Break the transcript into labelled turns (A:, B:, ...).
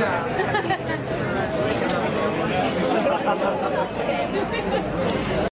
A: じゃん。